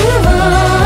Oh.